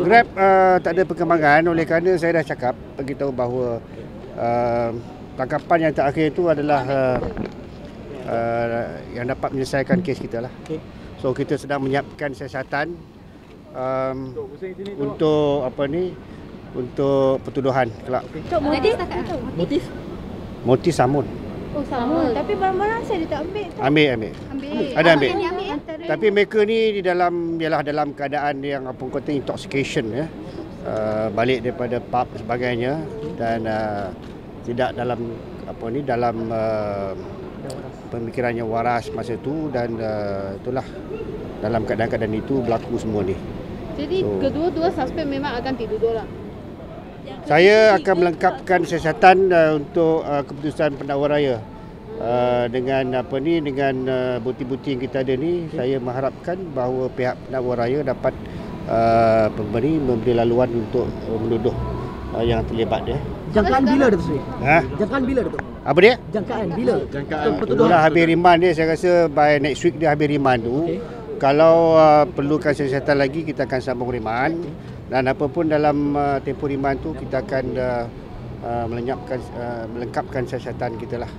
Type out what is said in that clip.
Grab uh, tak ada perkembangan oleh kerana saya dah cakap beritahu bahawa uh, tangkapan yang terakhir itu adalah uh, uh, yang dapat menyelesaikan kes kita lah. Okey. So kita sedang menyiapkan siasatan um, untuk apa ni untuk pertuduhan kelak. Tok motif Motif? Motif samun. Oh sama. Tapi barang-barang saya dia tak ambil. Ambil ambil. Ambil. Ada ambil. Tapi mereka ni di dalam ialah dalam keadaan yang apa kata intoxication ya. Uh, balik daripada pub sebagainya dan uh, tidak dalam apa ni dalam uh, pemikiran yang waras masa tu dan uh, itulah dalam keadaan-keadaan itu berlaku semua ni. Jadi So- kedua-dua suspek memang akan dituduh lah. Saya akan melengkapkan siasatan uh, untuk uh, keputusan pendakwa raya. Uh, dengan apa ni dengan uh, bukti-bukti yang kita ada ni saya mengharapkan bahawa pihak pendakwa raya dapat uh, pemberi memberi laluan untuk uh, menuduh uh, yang terlibat dia. Jangkaan bila Datuk Seri? Ha? Jangkaan bila Datuk? Apa dia? Jangkaan bila? Jangkaan Itulah habis riman dia saya rasa by next week dia habis riman tu. Okey. Kalau uh, perlukan siasatan lagi kita akan sambung riman dan apa pun dalam uh, tempoh riman tu kita akan uh, uh, melenyapkan uh, melengkapkan siasatan kita lah.